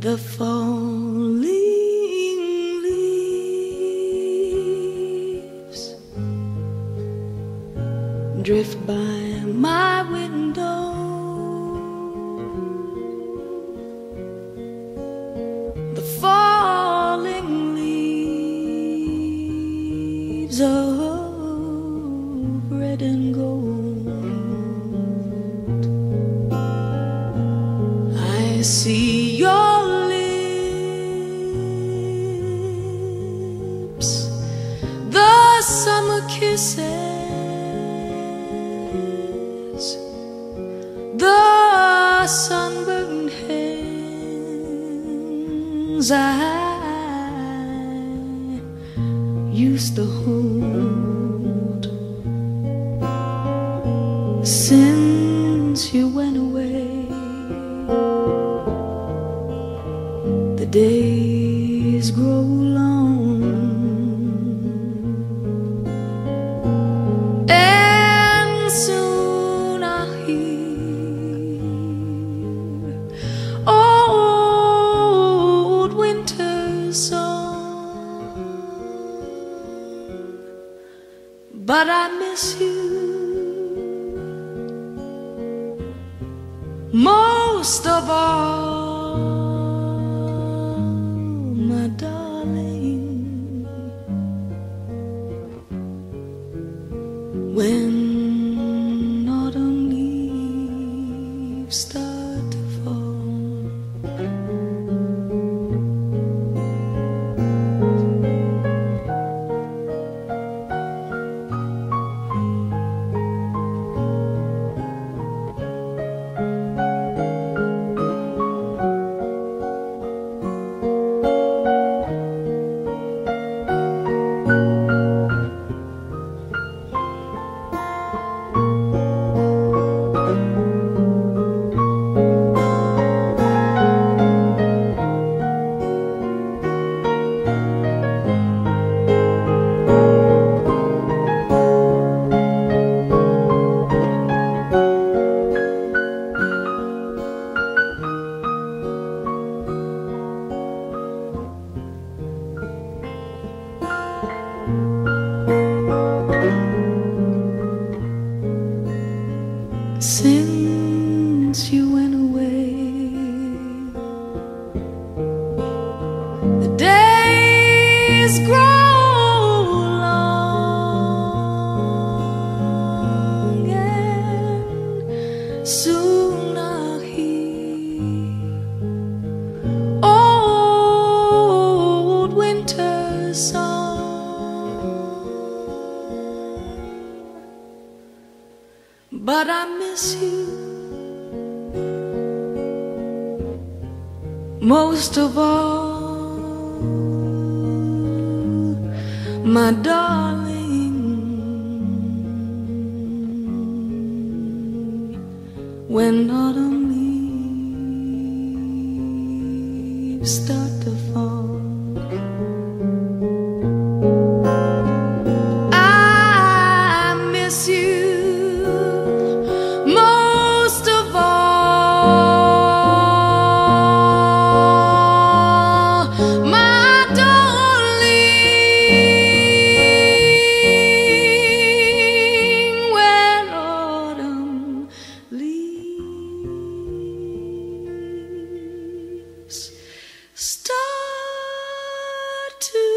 The falling leaves drift by my window. The falling leaves. Oh red and gold. I see your lips, the summer kisses the sunburned hands I used to hold since you went away. The days grow long. And soon I'll hear old winter's song. But I miss you most of all, Since you went away, the days grow long, and soon I'll hear. Old winter's song. But I miss you most of all, my darling. When autumn leaves start to fall. to